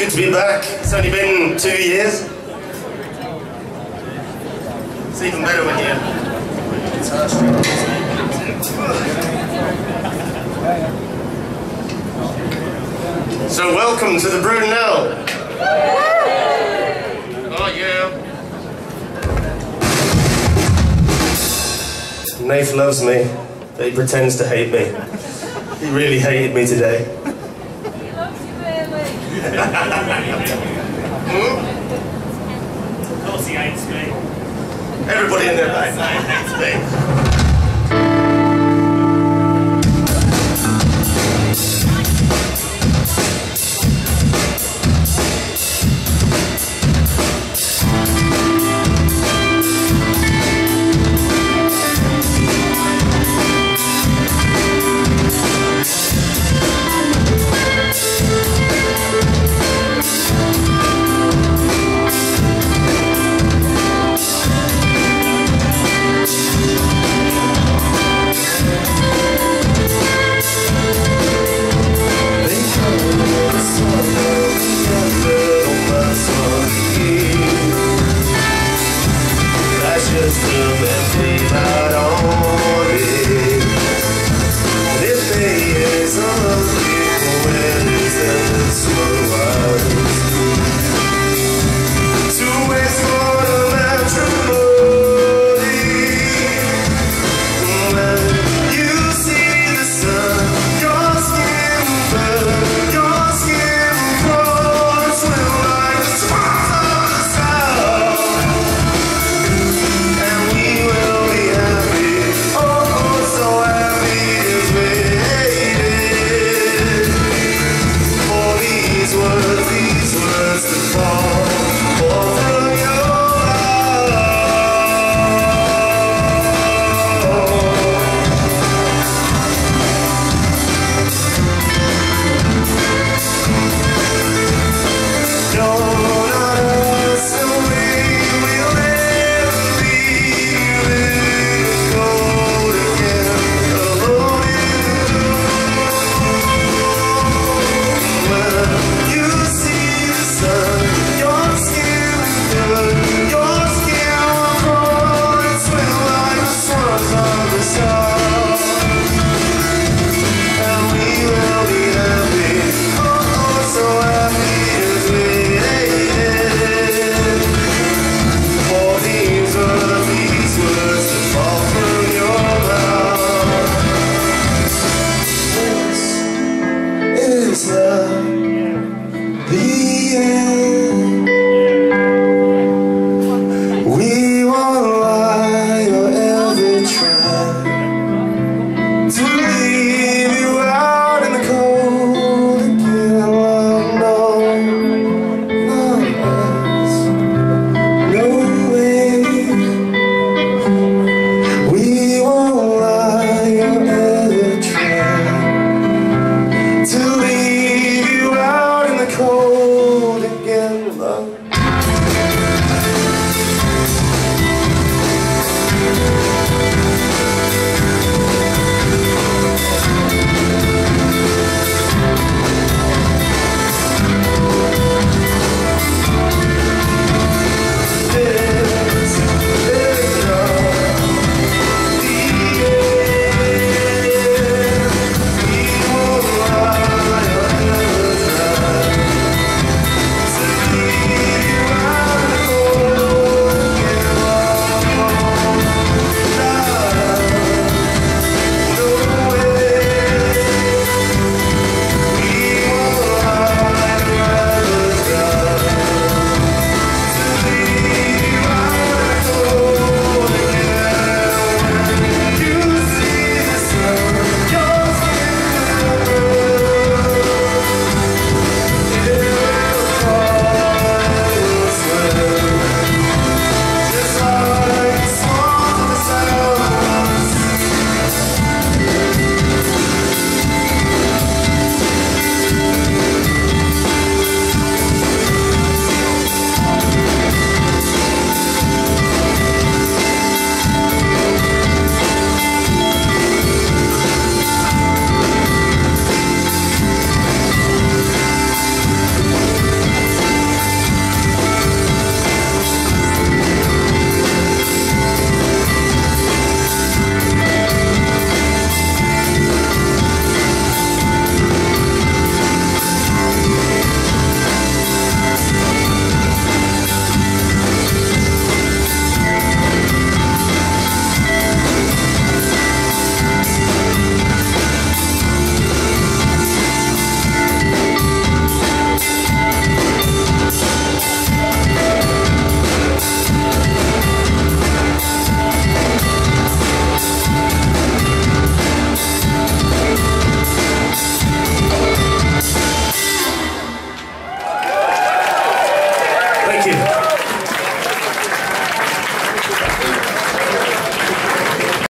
good to be back. It's only been two years. It's even better when you're So welcome to the Brudenell. Oh yeah. Nath loves me, but he pretends to hate me. He really hated me today. He loves you, baby. Hmm? Everybody in their hates me.